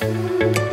Bye.